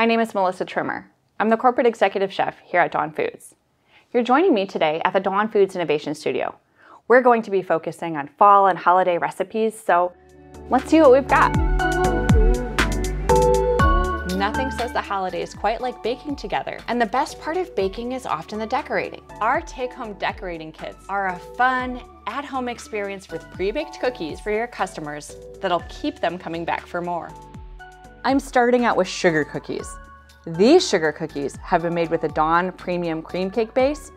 My name is Melissa Trimmer. I'm the corporate executive chef here at Dawn Foods. You're joining me today at the Dawn Foods Innovation Studio. We're going to be focusing on fall and holiday recipes, so let's see what we've got. Nothing says the holidays quite like baking together. And the best part of baking is often the decorating. Our take-home decorating kits are a fun, at-home experience with pre-baked cookies for your customers that'll keep them coming back for more. I'm starting out with sugar cookies. These sugar cookies have been made with a Dawn Premium Cream Cake base.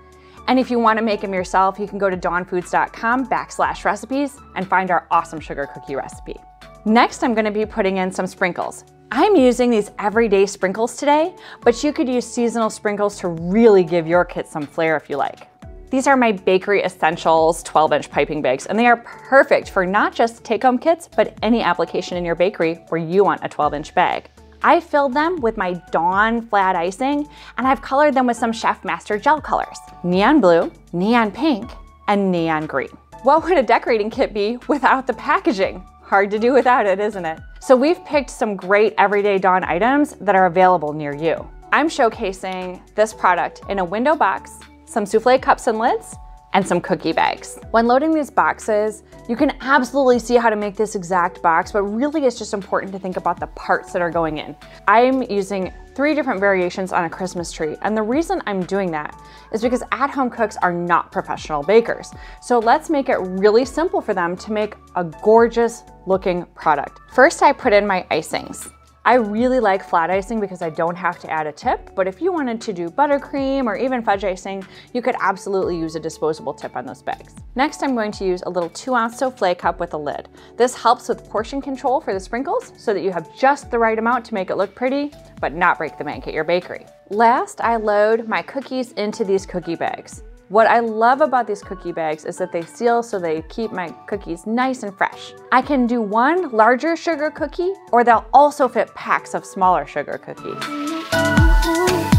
And if you want to make them yourself, you can go to dawnfoods.com backslash recipes and find our awesome sugar cookie recipe. Next, I'm going to be putting in some sprinkles. I'm using these everyday sprinkles today, but you could use seasonal sprinkles to really give your kit some flair if you like. These are my Bakery Essentials 12-inch piping bags, and they are perfect for not just take-home kits, but any application in your bakery where you want a 12-inch bag. I filled them with my Dawn flat icing, and I've colored them with some Chefmaster gel colors, neon blue, neon pink, and neon green. What would a decorating kit be without the packaging? Hard to do without it, isn't it? So we've picked some great everyday Dawn items that are available near you. I'm showcasing this product in a window box some souffle cups and lids, and some cookie bags. When loading these boxes, you can absolutely see how to make this exact box, but really it's just important to think about the parts that are going in. I'm using three different variations on a Christmas tree, and the reason I'm doing that is because at-home cooks are not professional bakers. So let's make it really simple for them to make a gorgeous looking product. First, I put in my icings. I really like flat icing because I don't have to add a tip, but if you wanted to do buttercream or even fudge icing, you could absolutely use a disposable tip on those bags. Next, I'm going to use a little two ounce souffle cup with a lid. This helps with portion control for the sprinkles so that you have just the right amount to make it look pretty, but not break the bank at your bakery. Last, I load my cookies into these cookie bags. What I love about these cookie bags is that they seal so they keep my cookies nice and fresh. I can do one larger sugar cookie or they'll also fit packs of smaller sugar cookies.